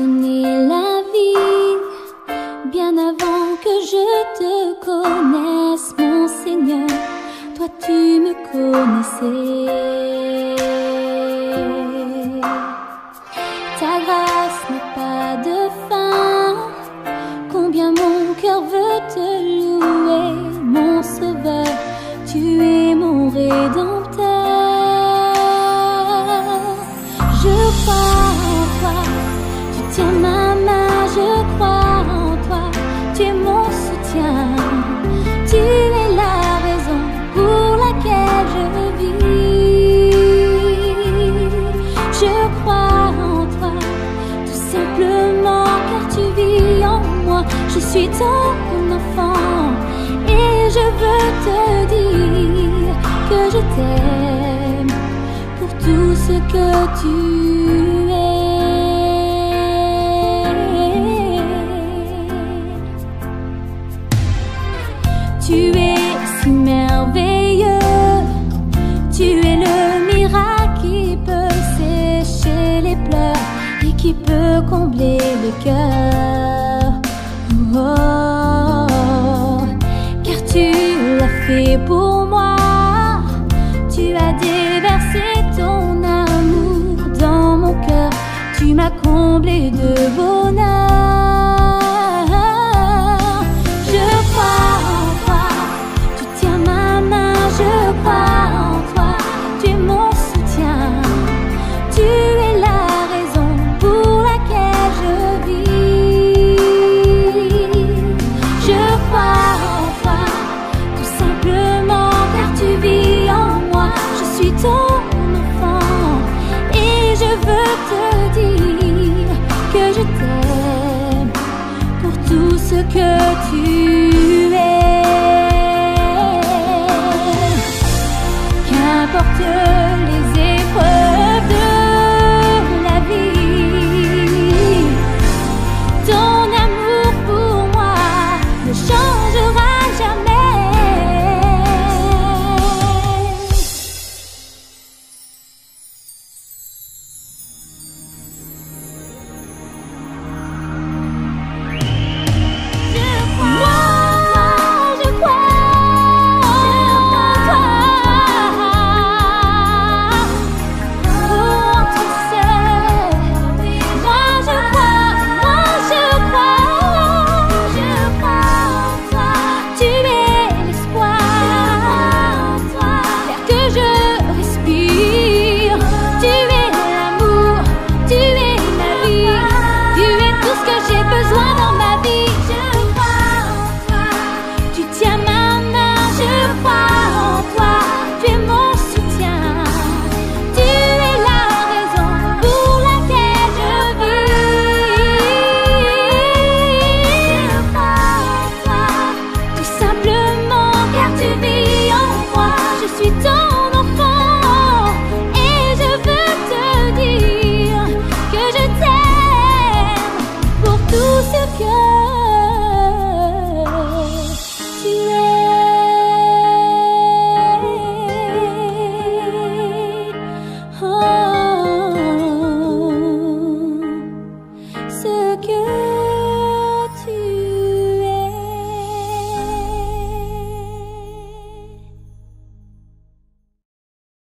la vie bien avant que je te connaisse, mon Seigneur. Toi, tu me connaissais. Ta grâce n'a pas de fin. Combien mon cœur veut te louer, mon sauveur. Tu es mon rédempteur. Simplement car tu vis en moi. Je suis ton enfant et je veux te dire que je t'aime pour tout ce que tu qui peut combler le cœur. Oh, car tu l'as fait pour moi. Tu as déversé ton amour dans mon cœur. Tu m'as comblé de bonheur. Ce que tu She.